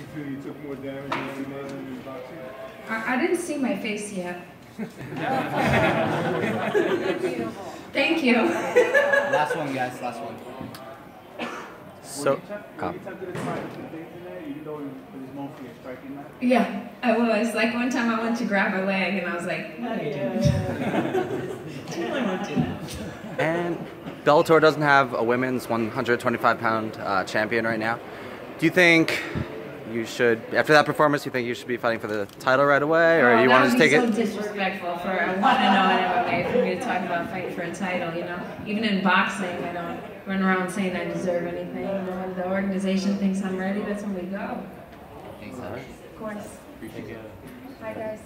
You feel you took more damage in MMA than in boxing? I, I didn't see my face yet. Thank you. Last one, guys. Last one. So, oh. Yeah, I was. Like one time I went to grab a leg and I was like, no, you didn't. Taylor won't do that. and Bellator doesn't have a women's 125 pound uh, champion right now. Do you think you should, after that performance, you think you should be fighting for the title right away, or Oh, you want to just take be it? so disrespectful for a one and zero in MMA for me to talk about fighting for a title. You know, even in boxing, I don't run around saying I deserve anything. You know, when the organization thinks I'm ready, that's when we go. Thanks, Heather. Of course. Appreciate it. Bye, guys.